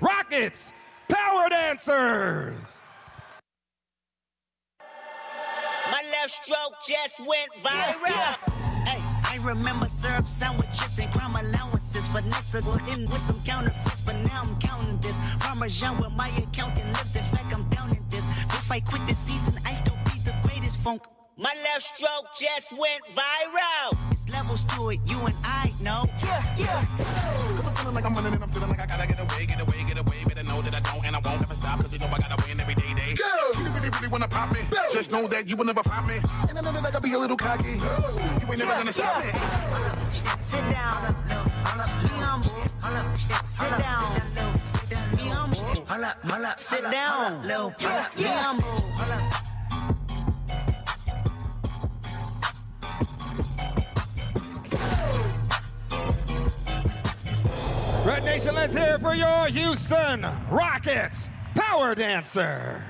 Rockets, Power Dancers. My left stroke just went viral. Yeah. Hey, I remember syrup sandwiches and crime allowances. Vanessa in with some counterfeits, but now I'm counting this. Parmesan with my accountant lives. In fact, I'm down in this. If I quit this season, I still be the greatest funk. My left stroke just went viral. It's to it, you and I know. Yeah, yeah. Cause I'm feeling like I'm running and I'm feeling like I gotta get away, get away, get away. Better know that I don't and I won't ever stop. Cause you know I gotta win every day, day. Girl, you really, really wanna pop me. Just know that you will never find me. And I know that I gotta be a little cocky. You ain't never gonna stop me. Sit down. Be humble. Sit down. Be humble. Sit down. Be humble. Red Nation, let's hear it for your Houston Rockets Power Dancer.